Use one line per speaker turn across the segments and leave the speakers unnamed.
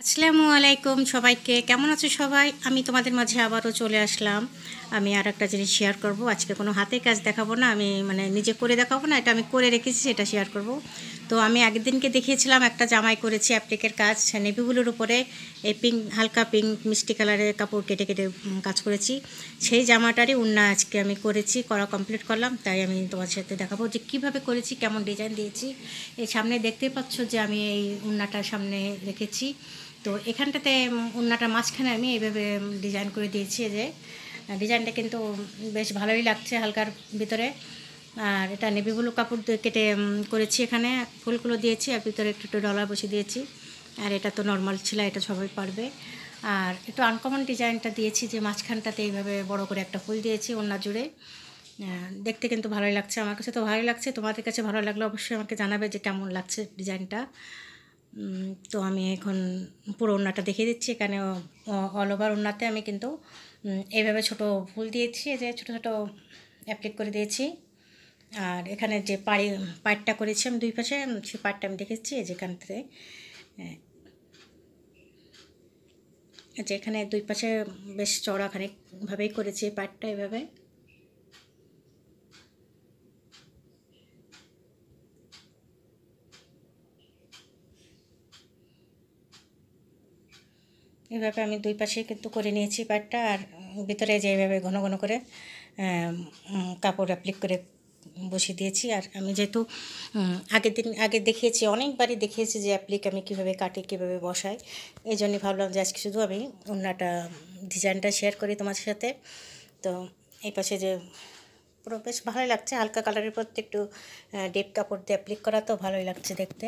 আসসালামু আলাইকুম সবাইকে। কেমন আছো সবাই? আমি তোমাদের মাঝে আবারও চলে আসলাম। আমি আর একটা জিনিস শেয়ার করব। আজকে কোনো হাতের কাজ দেখাবো না। আমি মানে নিজে করে দেখাবো না। এটা আমি করে রেখেছি, সেটা শেয়ার করব। তো আমি আগের দিনকে দেখিয়েছিলাম, একটা জামাই করেছি অ্যাপ্লিকের কাজ নেভিগুলোর উপরে এই পিঙ্ক হালকা পিঙ্ক মিষ্টি কালারের কাপড় কেটে কেটে কাজ করেছি। সেই জামাটারই উন্না আজকে আমি করেছি, করা কমপ্লিট করলাম, তাই আমি তোমার সাথে দেখাবো যে কীভাবে করেছি, কেমন ডিজাইন দিয়েছি। এই সামনে দেখতেই পাচ্ছ যে আমি এই উন্নাটার সামনে রেখেছি। তো এখানটাতে উন্নাটার মাঝখানে আমি এইভাবে ডিজাইন করে দিয়েছি যে ডিজাইনটা কিন্তু বেশ ভালোই লাগছে হালকার ভিতরে। আর এটা নেভি ব্লু কাপড় কেটে করেছি এখানে। ফুলগুলো দিয়েছি আর ভিতরে একটু একটু ডলার বসে দিয়েছি। আর এটা তো নর্মাল ছিল এটা সবাই পারবে। আর একটু আনকমন ডিজাইনটা দিয়েছি যে মাঝখানটাতে এইভাবে বড় করে একটা ফুল দিয়েছি ওন্না জুড়ে। দেখতে কিন্তু ভালোই লাগছে। আমার কাছে তো ভালোই লাগছে। তোমাদের কাছে ভালো লাগলে অবশ্যই আমাকে জানাবে যে কেমন লাগছে ডিজাইনটা তো আমি এখন পুরো ওড়নাটা দেখিয়ে দিচ্ছি। এখানে অল ওভার ওড়নাতে আমি কিন্তু এইভাবে ছোট ফুল দিয়েছি। যে ছোটো ছোটো অ্যাপ্লিক করে দিয়েছি। আর এখানে যে পাড়ি পাটটা করেছি আমি দুই পাশে সেই পাটটা আমি দেখেছি যেখান থেকে। যে এখানে দুই পাশে বেশ চড়া খানিকভাবেই করেছি পাটটা এভাবে এইভাবে আমি দুই পাশে কিন্তু করে নিয়েছি পাটটা আর ভিতরে যে এইভাবে ঘন ঘন করে কাপড় অ্যাপ্লিক করে বসিয়ে দিয়েছি আর আমি যেহেতু আগের দিন, আগে দেখিয়েছি, অনেকবারই দেখিয়েছি যে অ্যাপ্লিক আমি কীভাবে কাটি, কীভাবে বসাই। এই জন্যই ভাবলাম যে আজকে শুধু আমি অন্যটা ডিজাইনটা শেয়ার করি তোমার সাথে। তো এই পাশে যে পুরো বেশ ভালোই লাগছে, হালকা কালারের প্রত্যেকটু একটু ডেপ কাপড় দিয়ে অ্যাপ্লিক করা তো ভালোই লাগছে দেখতে।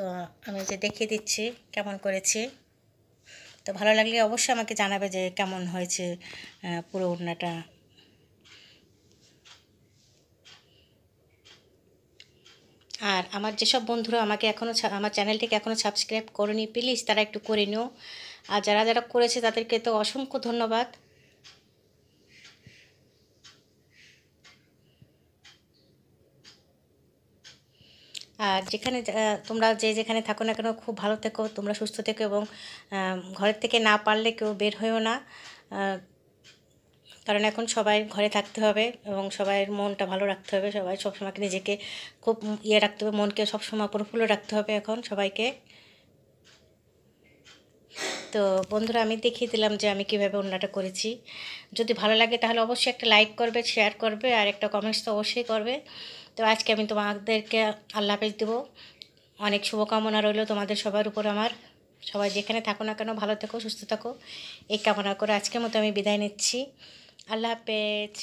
তো আমি যে দেখিয়ে দিচ্ছি কেমন করেছি। তো ভালো লাগলে অবশ্যই আমাকে জানাবে যে কেমন হয়েছে পুরো ওড়নাটা। আর আমার যেসব বন্ধুরা আমাকে এখনও আমার চ্যানেলটিকে এখনও সাবস্ক্রাইব করেনি, প্লিজ তারা একটু করে নিও। আর যারা যারা করেছে তাদেরকে তো অসংখ্য ধন্যবাদ। আর যেখানে তোমরা যে যেখানে থাকো না কেন, খুব ভালো থেকো, তোমরা সুস্থ থেকো এবং ঘরের থেকে না পারলে কেউ বের হয়েও না। কারণ এখন সবাই ঘরে থাকতে হবে এবং সবাইয়ের মনটা ভালো রাখতে হবে। সবাই সবসময় নিজেকে খুব ইয়ে রাখতে হবে, মনকে সবসময় প্রফুল্ল রাখতে হবে এখন সবাইকে। তো বন্ধুরা, আমি দেখিয়ে দিলাম যে আমি কীভাবে অন্যটা করেছি। যদি ভালো লাগে তাহলে অবশ্যই একটা লাইক করবে শেয়ার করবে, আর একটা কমেন্টস তো অবশ্যই করবে। তো আজকে আমি তোমাদেরকে আল্লাহ হাফেজ দেবো। অনেক শুভকামনা রইল তোমাদের সবার উপর আমার। সবাই যেখানে থাকো না কেন, ভালো থেকো, সুস্থ থাকো। এই কামনা করে আজকের মতো আমি বিদায় নিচ্ছি। আল্লাহ হাফেজ।